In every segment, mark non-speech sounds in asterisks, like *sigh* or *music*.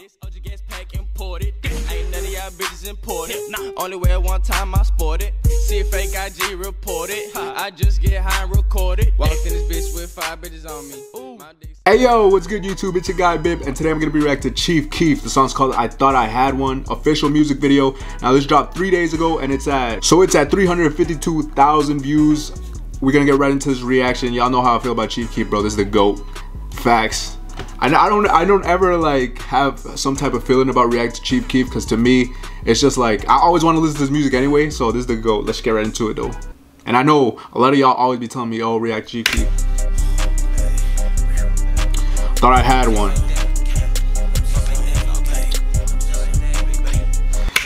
This OG gets packed imported. Ain't none of y'all bitches imported. Nah. Only wear one time I sported. See a fake IG reported. I just get high and recorded. Walked in this bitch with five bitches on me. Ooh. Hey yo, what's good YouTube? It's your guy Bip, and today I'm gonna be reacting to Chief Keef. The song's called I Thought I Had One, official music video. Now this dropped three days ago, and it's at so it's at 352,000 views. We're gonna get right into this reaction. Y'all know how I feel about Chief Keef, bro. This is the GOAT. Facts. I, I don't I don't ever like have some type of feeling about react to Chief Keef because to me it's just like I always want to listen to his music anyway. So this is the go. Let's get right into it though. And I know a lot of y'all always be telling me, "Oh, react Chief Keef." Thought I had one.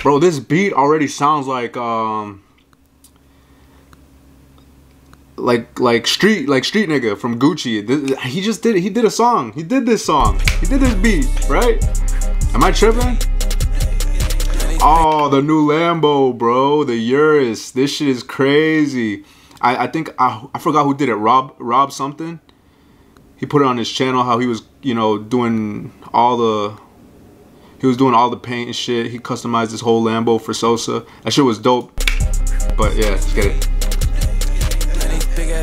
Bro, this beat already sounds like um like like street like street nigga from Gucci. He just did he did a song. He did this song. He did this beat, right? Am I tripping? Oh, the new Lambo, bro. The Urus. This shit is crazy. I, I think I, I forgot who did it. Rob Rob something. He put it on his channel how he was, you know, doing all the he was doing all the paint and shit. He customized this whole Lambo for Sosa. That shit was dope. But yeah, let's get it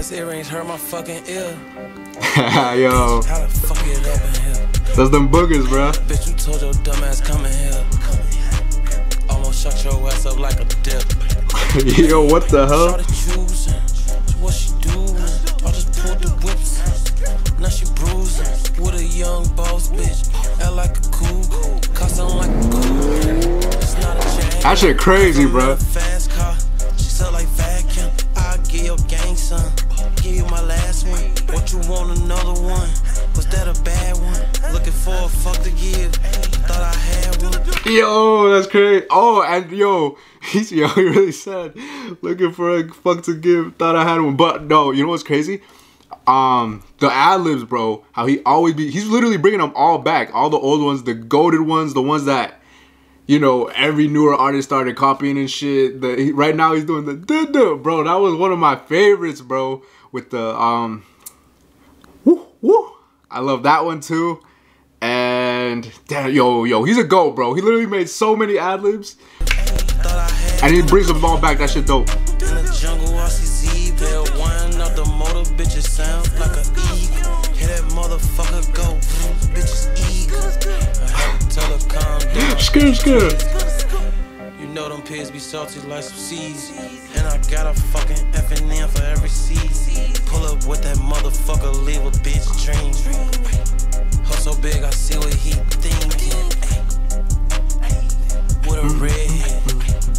ass earrings hurt my fucking ear. *laughs* Yo. How the fuck it up in here? That's them boogers, bro. Bitch, you told your dumb ass come in here. Almost shut your ass up like a dip. *laughs* Yo, what the hell? What she doing? I just pulled the whips. Now she bruising. With a young boss bitch. Act like a cool. Custom like a cool. It's not a jam. That shit crazy, bro. Give you my last one. What you want another one? Was that a bad one? Looking for a fuck to give. Thought I had one. Yo, that's crazy. Oh, and yo, *laughs* he's yo, he really said looking for a fuck to give. Thought I had one, but no. You know what's crazy? Um, the ad libs, bro. How he always be. He's literally bringing them all back. All the old ones, the goaded ones, the ones that you know, every newer artist started copying and shit. The, he, right now he's doing the duh, bro. That was one of my favorites, bro with the um woo woo. I love that one too. And damn, yo, yo, he's a goat, bro. He literally made so many ad libs, and he brings them all back. That shit dope. In the jungle, I see zebra, one of the motor bitches sound like a eagle. Hear that motherfucker go, bitches eagle. I tell her calm down. Skr, skr. You know them pigs be salty like some seeds, and I got a fucking F and M for every season. Pull up with that motherfucker, leave a bitch dream. Hustle big, I see what he thinking. With a.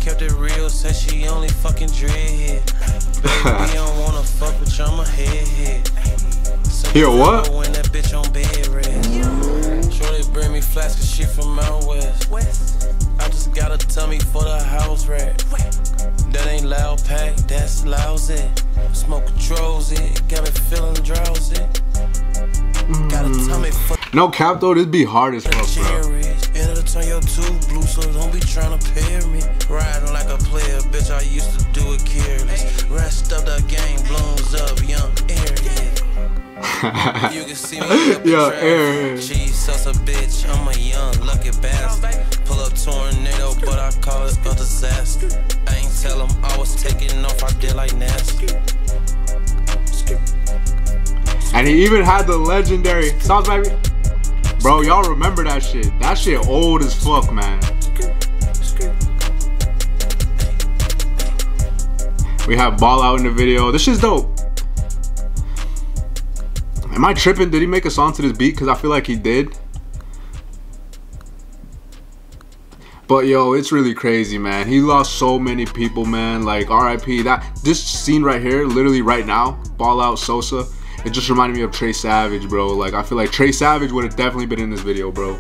Kept it real, said she only fucking. Baby, don't wanna fuck with you, I'm a. So *laughs* Here, what? Bring me flats cause she from out west. I just got a tummy for the house rat. That ain't loud pack, that's lousy. Smoke controls it, got me feeling drowsy. Mm. No cap though, this be hard as fuck, bro. It'll turn your tube blue, so don't be trying to pair me. Riding like a player, bitch, I used to do it careless. Rest of the game blooms up, young area. You can see me Yo, air. She's a bitch, I'm a young lucky bastard. Pull up tornado, but I call it a disaster. I ain't tell them I was taking off, I did like nasty. And he even had the legendary Sauce Baby. Bro, y'all remember that shit. That shit old as fuck, man. We have Ballout in the video. This shit's dope. Am I tripping? Did he make a song to this beat? Because I feel like he did. But yo, it's really crazy, man. He lost so many people, man. Like RIP. That this scene right here, literally right now, Ballout Sosa it just reminded me of Tray Savage, bro. Like, I feel like Tray Savage would have definitely been in this video, bro.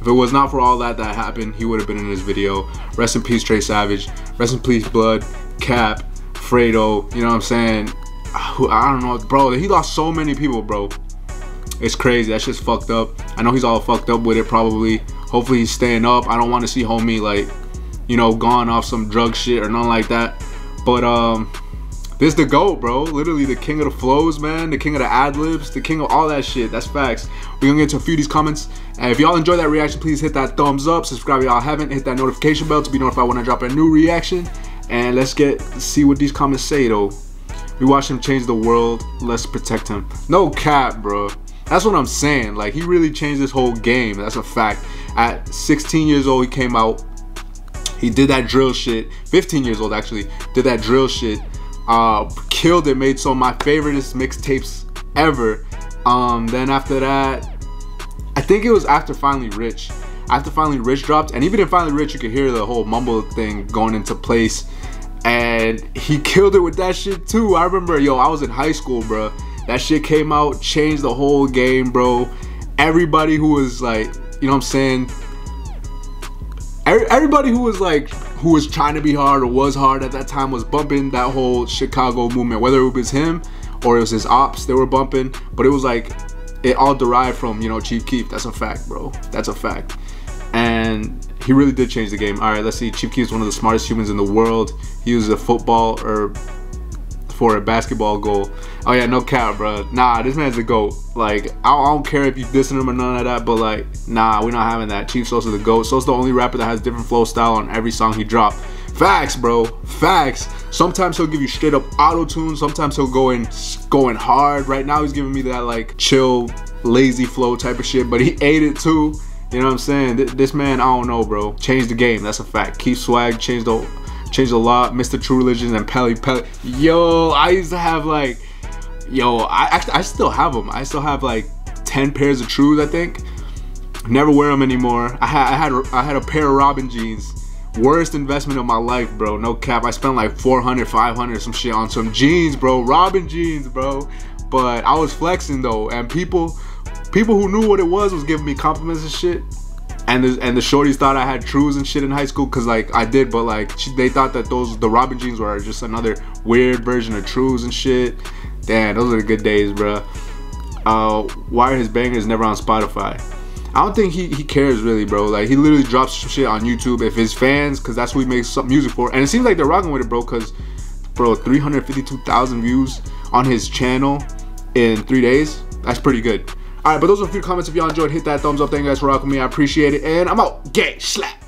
If it was not for all that that happened, he would have been in this video. Rest in peace, Tray Savage. Rest in peace, Blood, Cap, Fredo. You know what I'm saying? I don't know, bro. He lost so many people, bro. It's crazy. That's just fucked up. I know he's all fucked up with it, probably. Hopefully he's staying up. I don't want to see homie, like, you know, gone off some drug shit or nothing like that. But, um, This the GOAT, bro. Literally the king of the flows, man. The king of the ad libs. The king of all that shit. That's facts. We're gonna get to a few of these comments. And if y'all enjoy that reaction, please hit that thumbs up. Subscribe if y'all haven't. Hit that notification bell to be notified when I drop a new reaction. And let's get see what these comments say though. We watch him change the world. Let's protect him. No cap, bro. That's what I'm saying. Like he really changed this whole game. That's a fact. At 16 years old, he came out. He did that drill shit. 15 years old actually. Did that drill shit uh, killed it, made some of my favoriteest mixtapes ever. Um, then after that, I think it was after Finally Rich. After Finally Rich dropped, and even in Finally Rich, you could hear the whole mumble thing going into place. And he *laughs* killed it with that shit too. I remember, yo, I was in high school, bro. That shit came out, changed the whole game, bro. Everybody who was like, you know what I'm saying? Everybody who was like who was trying to be hard or was hard at that time was bumping that whole Chicago movement. Whether it was him or it was his ops, they were bumping. But it was like it all derived from you know Chief Keef. That's a fact, bro. That's a fact. And he really did change the game. All right, let's see. Chief Keef is one of the smartest humans in the world. He uses a football or for a basketball goal. Oh yeah, no cap, bro. Nah, this man's a goat. Like I don't, care if you dissing him or none of that, but like, nah, we're not having that. Chief Sosa the goat. Sosa's the only rapper that has different flow style on every song he dropped. Facts, bro. Facts. Sometimes he'll give you straight up auto tune. Sometimes he'll go in going hard. Right now he's giving me that like chill, lazy flow type of shit. But he ate it too. You know what I'm saying? This man, I don't know, bro. Changed the game. That's a fact. Keep swag. Changed the changed a lot. Mr. True Religion and Pelle Pelle. Yo, I used to have like, yo, I actually I still have them. I still have like 10 pairs of Trues, I think. Never wear them anymore. I had I had I had a pair of Robin jeans. Worst investment of my life, bro. No cap. I spent like 400, 500, some shit on some jeans, bro. Robin jeans, bro. But I was flexing though, and people, people who knew what it was was giving me compliments and shit and the and the shorties thought I had trues and shit in high school because like I did, but like she, they thought that those the Robin jeans were just another weird version of trues and shit. Damn, those are the good days, bro. Uh, why are his bangers never on Spotify? I don't think he, he cares really, bro. Like he literally drops shit on YouTube if his fans, cause that's what he makes some music for. And it seems like they're rocking with it, bro. Cause bro, 352,000 views on his channel in three days. That's pretty good. All right, but those are a few comments. If y'all enjoyed, hit that thumbs up. Thank you guys for rocking me. I appreciate it. And I'm out. Gay slap.